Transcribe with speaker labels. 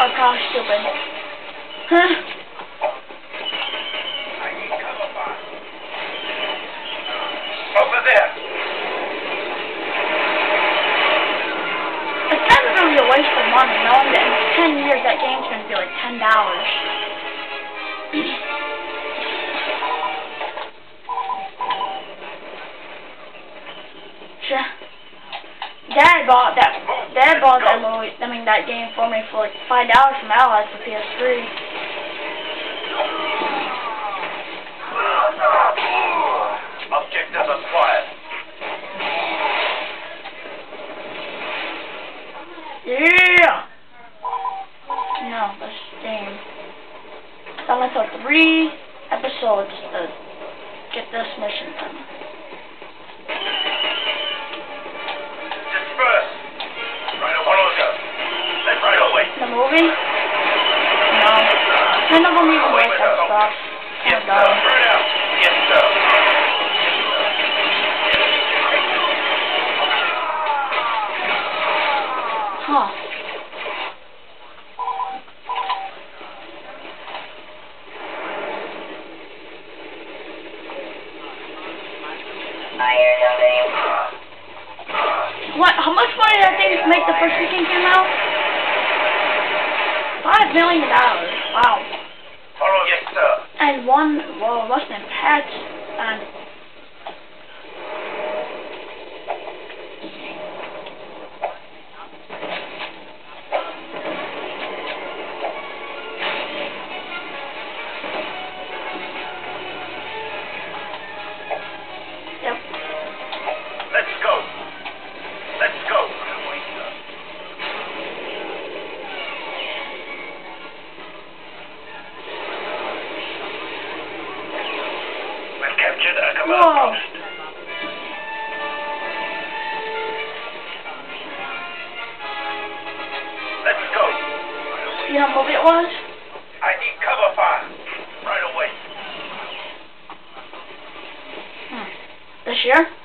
Speaker 1: stupid. Huh? I need colour.
Speaker 2: Over there.
Speaker 1: It's kind of really a waste of money, knowing that in 10 years that game's going to be like $10. Sure. Dad bought that. Dad bought that movie. I mean that game for me for like five dollars from Allies for PS3.
Speaker 2: Objective acquired.
Speaker 1: Yeah. No, this game. Went for three episodes to get this mission done. The movie? No. None of them even like that stuff.
Speaker 2: Yes, sir.
Speaker 1: God.
Speaker 2: Burn out. Yes.
Speaker 1: Huh. What? How much money did that thing make the first weekend came out? Five million dollars. Wow.
Speaker 2: Follow. Yes, sir.
Speaker 1: And one, well, less than patch and
Speaker 2: A command
Speaker 1: Whoa.
Speaker 2: post. Let's go.
Speaker 1: You know what it was?
Speaker 2: I need cover fire. Right away.
Speaker 1: Hmm. This year?